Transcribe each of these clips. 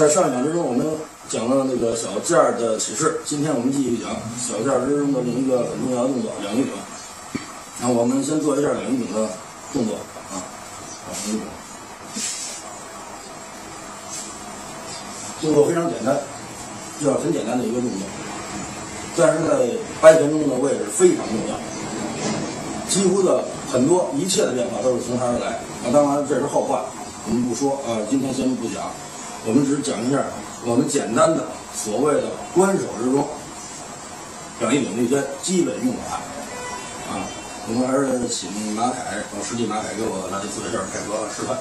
在上一讲之中，我们讲了那个小件儿的起势，今天我们继续讲小件儿之中的另一个很重要的动作——两鱼顶。那我们先做一下两鱼顶的动作啊，两鱼顶。动作非常简单，就是很简单的一个动作，但是在掰拳中的位置非常重要，几乎的很多一切的变化都是从它而来。啊，当然这是后话，我们不说啊，今天先不讲，我们只讲一下我们简单的所谓的关手之中两一顶的一些基本用法啊。我们还是请马凯，让师弟马凯给我来做一下配合示范。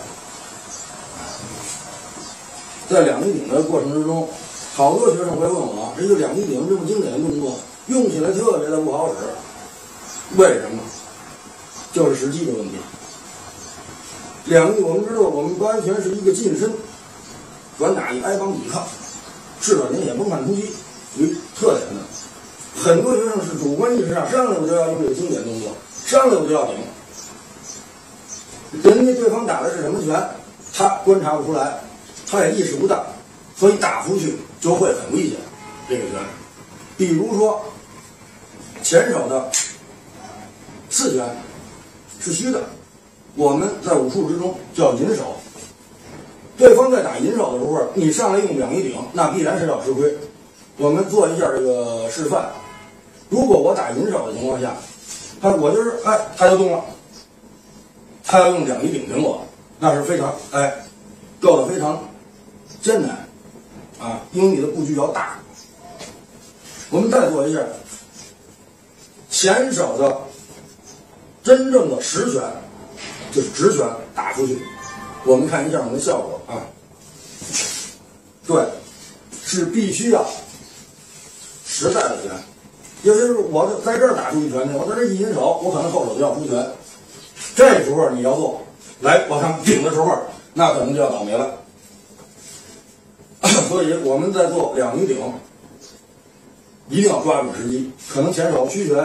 在两一顶的过程之中，好多学生会问我：这个两一顶这么经典的动作，用起来特别的不好使，为什么？就是时机的问题。两翼，我们知道，我们不完全是一个近身转打以挨帮抵抗，赤短连血崩反突击有特点的。很多学生是主观意识上上来我就要用这个经典动作，上来我就要顶。人家对方打的是什么拳，他观察不出来。他也意识不到，所以打出去就会很危险。这个拳，比如说前手的刺拳是虚的，我们在武术之中叫引手。对方在打引手的时候，你上来用两仪顶，那必然是要吃亏。我们做一下这个示范。如果我打引手的情况下，他我就是哎，他就动了，他要用两仪顶顶我，那是非常哎，够的非常。艰难啊，因为你的布局要大。我们再做一下前手的真正的实拳，就是直拳打出去。我们看一下我们的效果啊。对，是必须要实在的拳。有些时候我在这儿打出一拳去，我在这一引手，我可能后手就要出拳。这时候你要做来往上顶的时候，那可能就要倒霉了。所以我们在做两鱼顶，一定要抓住时机。可能前手虚拳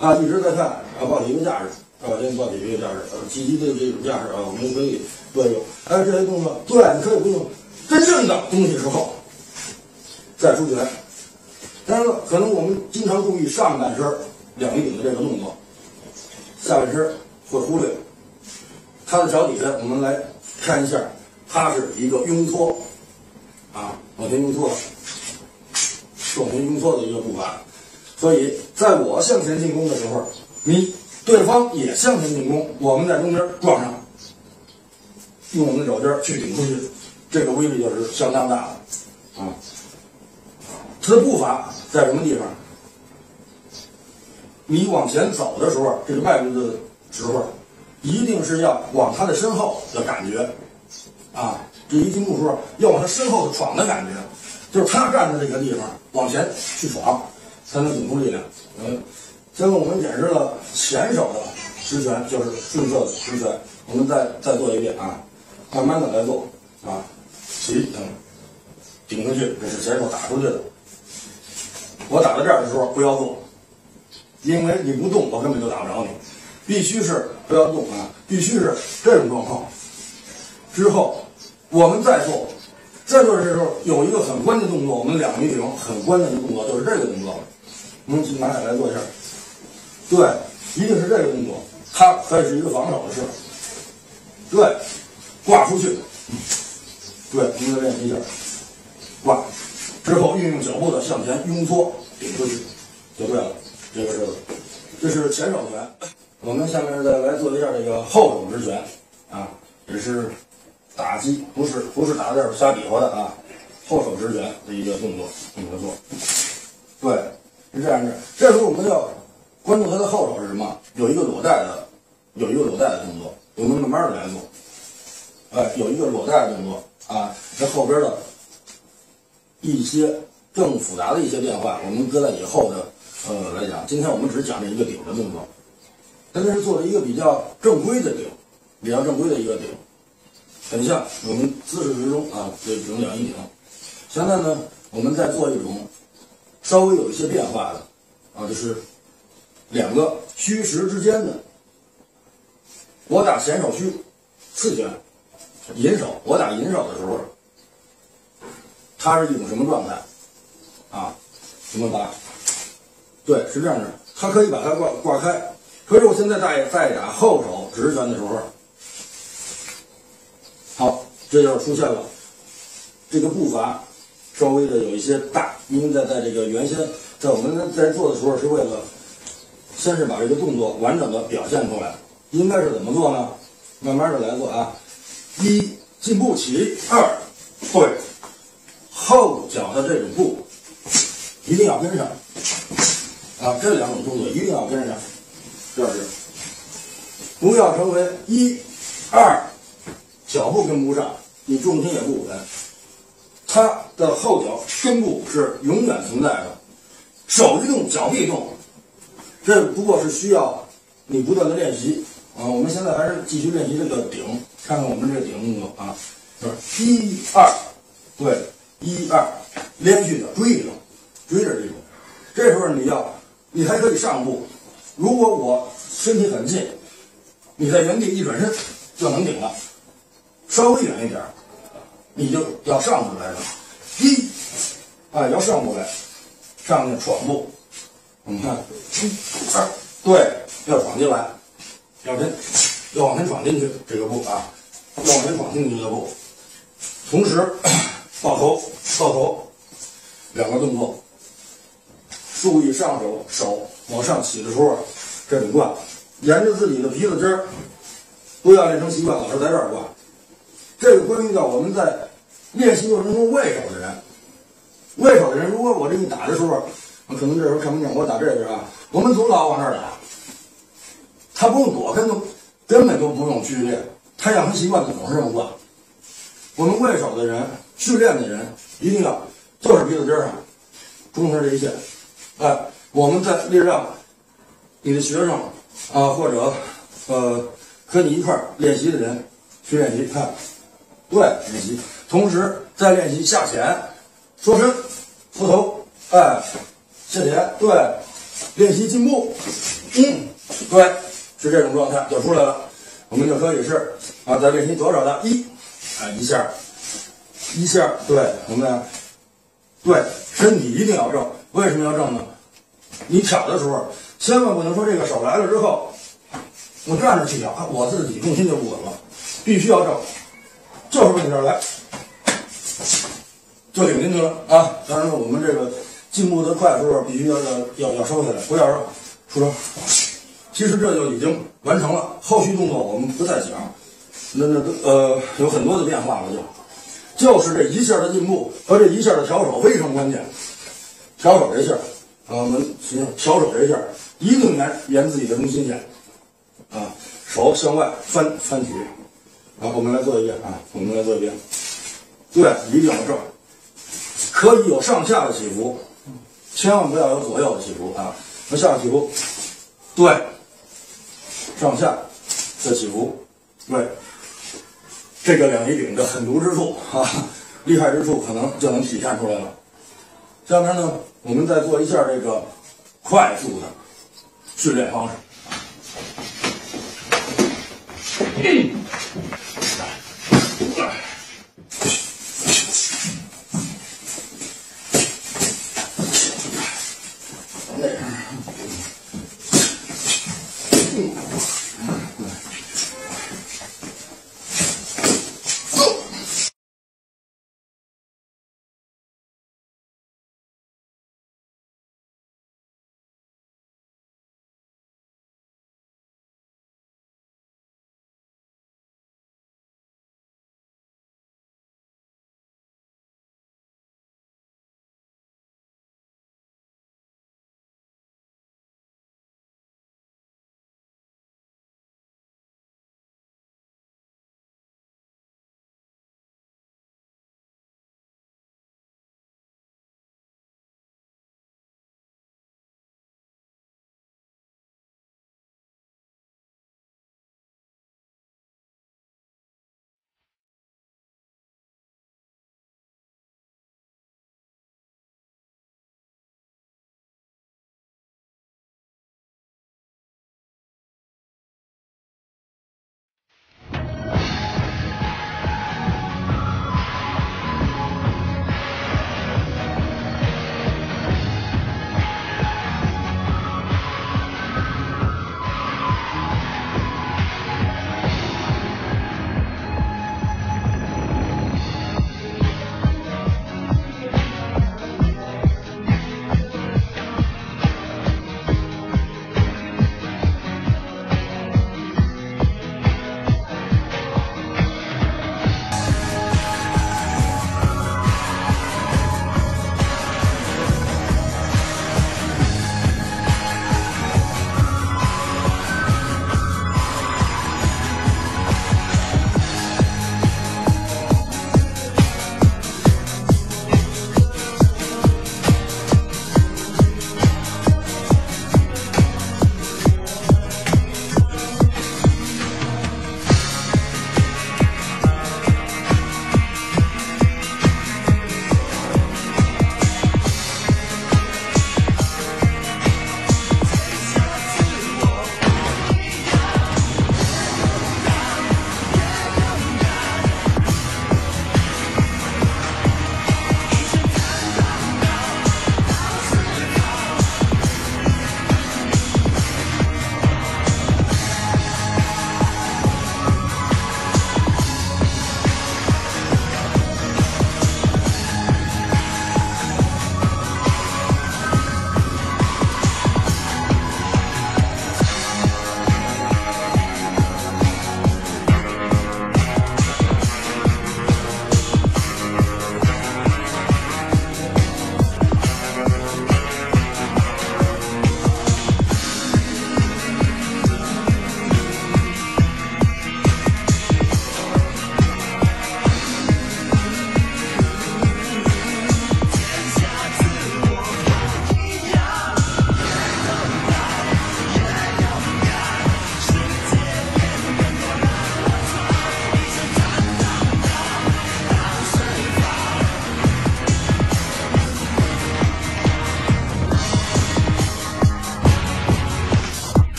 啊，一直在看啊，抱起一个架势啊，先抱起一个架势，呃，积极的这种架势啊，我们可以做用。哎，这些动作，对，你可以不用真正的东西之后再出拳。当然了，可能我们经常注意上半身两个顶的这个动作，下半身会忽略。它的脚底下，我们来看一下，它是一个拥托。啊，往前拥托，往前拥托的一个步伐，所以在我向前进攻的时候，你对方也向前进攻，我们在中间撞上，用我们的脚尖去顶出去，这个威力就是相当大的啊。他的步伐在什么地方？你往前走的时候，这个迈步的时候，一定是要往他的身后的感觉啊。这一进步时候要往他身后的闯的感觉，就是他站在这个地方往前去闯，才能顶出力量。嗯，现在我们演示了前手的实拳，就是顺侧的实拳。我们再再做一遍啊，慢慢的来做啊，起，嗯，顶出去，这是前手打出去的。我打到这儿的时候不要动，因为你不动，我根本就打不着你。必须是不要动啊，必须是这种状况之后。我们再做，在做的时候有一个很关键动作，我们两鱼顶很关键的动作就是这个动作。我们拿下来做一下，对，一定是这个动作，它还是一个防守的事。对，挂出去，对，我们再练习一下，挂之后运用脚步的向前拥搓顶出去，就对了。这个是，这是前手拳。我们下面再来做一下这个后手直拳，啊，也是。打击不是不是打这儿瞎比划的啊，后手直拳的一个动作怎么做？对，是这样的。这时候我们要关注他的后手是什么？有一个裸带的，有一个裸带的动作，我们慢慢的来做。哎，有一个裸带的动作啊，这后边的一些更复杂的一些变化，我们搁在以后的呃来讲。今天我们只讲这一个顶的动作，但是做了一个比较正规的顶，比较正规的一个顶。很像我们姿势之中啊，这种两一顶。现在呢，我们再做一种稍微有一些变化的啊，就是两个虚实之间的。我打前手虚，刺拳，引手。我打引手的时候，它是一种什么状态？啊，怎么打？对，是这样的，它可以把它挂挂开。可是我现在在在打后手直拳的时候，好，这就是出现了这个步伐稍微的有一些大，因为在在这个原先在我们在做的时候是为了先是把这个动作完整的表现出来，应该是怎么做呢？慢慢的来做啊，一进步起，二对后脚的这种步一定要跟上啊，这两种动作一定要跟上。这是不要成为一、二脚步跟不上，你重心也不稳。它的后脚根部是永远存在的，手一动，脚必动。这不过是需要你不断的练习啊。我们现在还是继续练习这个顶，看看我们这顶动作啊，就是一二，对，一二，连续的追着，追着这种。这时候你要，你还可以上步。如果我身体很近，你在原地一转身就能顶了；稍微远一点，你就要上过来了。一，哎，要上过来，上去闯步。你看，一、二，对，要闯进来，要先要往前闯进去这个步啊，要往前闯进去这个步。同时，抱头，抱头，两个动作。注意上手手往上起的时候，这里挂，沿着自己的鼻子尖儿，不要练成习惯，老是在这儿挂。这个关于到我们在练习过程中位手的人，位手的人，如果我这一打的时候，我可能这时候看不见，我打这边啊，我们总老往这儿打，他不用躲，根本根本就不用去练，他养成习惯总是这么挂。我们外手的人，训练的人，一定要就是鼻子尖上，中间这一线。哎，我们在练让你的学生啊，或者呃和你一块儿练习的人去练习，看，对，练习，同时在练习下潜、缩身、扶头，哎，下潜，对，练习进步，嗯，对，是这种状态就出来了。我们就可以是啊，在练习左手的一，啊，一下，一下，对，我们对，身体一定要正。为什么要正呢？你挑的时候，千万不能说这个手来了之后，我站着去挑，我自己重心就不稳了。必须要正，就是往你这儿来，就顶进去了啊！当然了，我们这个进步的快的时候，必须要要要要收下来，不要说出招。其实这就已经完成了，后续动作我们不再讲。那那呃，有很多的变化了，就就是这一下的进步和这一下的调手非常关键。调手这下，啊，我们行调手这下，一定沿沿自己的中心线，啊，手向外翻翻举，啊，我们来做一遍啊，我们来做一遍，对，一定要正，可以有上下的起伏，千万不要有左右的起伏啊，那下起伏，对，上下的起伏，对，这个两仪柄的狠毒之处啊，厉害之处可能就能体现出来了。下面呢，我们再做一下这个快速的训练方式。